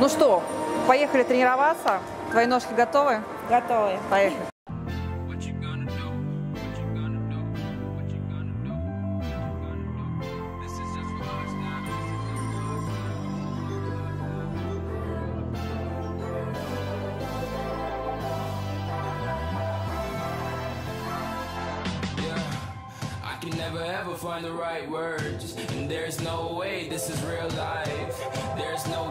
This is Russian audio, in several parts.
Ну что, поехали тренироваться? Твои ножки готовы? Готовы. Поехали. Never ever find the right words, and there's no way this is real life.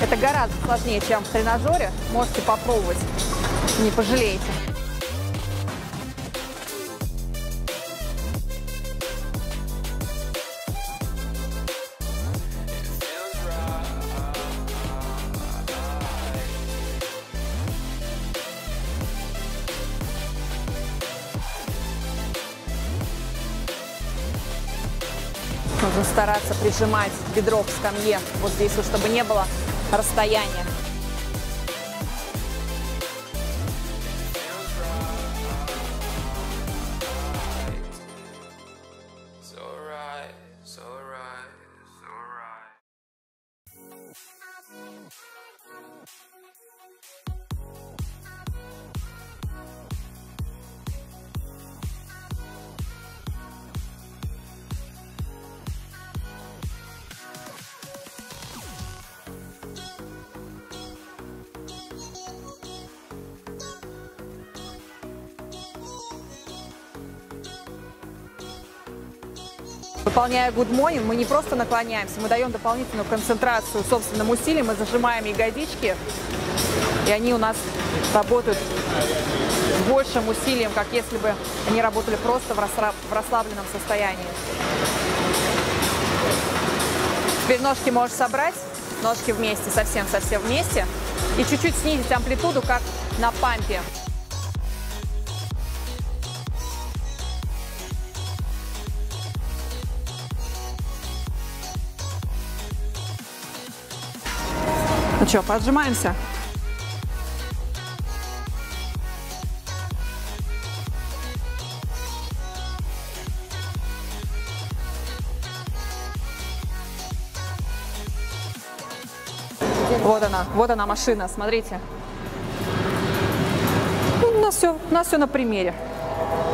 Это гораздо сложнее, чем в тренажере. Можете попробовать, не пожалеете. Нужно стараться прижимать бедро к скамье. Вот здесь чтобы не было расстояния. Выполняя good morning, мы не просто наклоняемся, мы даем дополнительную концентрацию собственным усилием, мы зажимаем ягодички, и они у нас работают с большим усилием, как если бы они работали просто в расслабленном состоянии. Теперь ножки можешь собрать, ножки вместе, совсем-совсем вместе, и чуть-чуть снизить амплитуду, как на пампе. Ну что, поджимаемся? Вот она, вот она машина, смотрите. Ну, У нас все, у нас все на примере.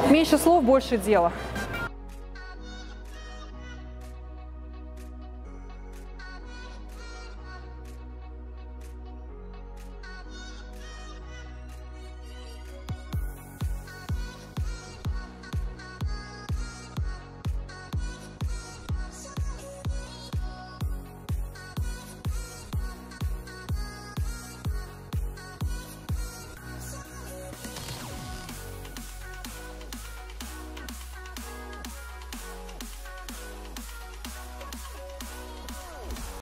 Меньше слов, больше дела.